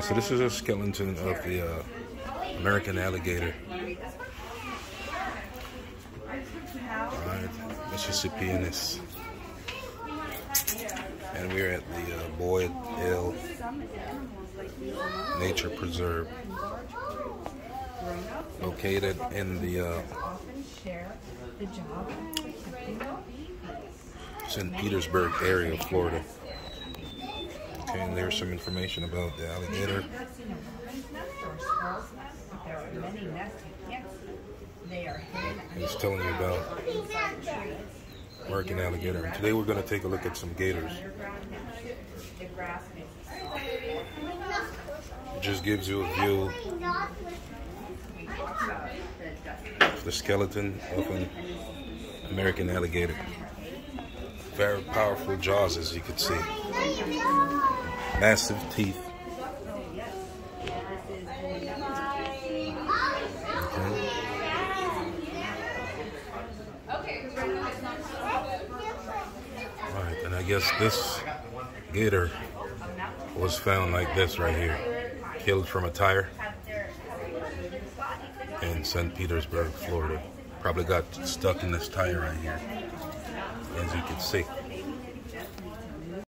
So this is a skeleton of the uh, American alligator. Alright, Mississippiensis. And we're at the uh, Boyd Hill Nature Preserve. Located in the uh, St. Petersburg area of Florida. And there's some information about the alligator. He's telling you about American alligator. And today we're going to take a look at some gators. It just gives you a view of the skeleton of an American alligator. Very powerful jaws, as you can see. Massive teeth. Okay. Alright, and I guess this gator was found like this right here. Killed from a tire in St. Petersburg, Florida. Probably got stuck in this tire right here, as you can see.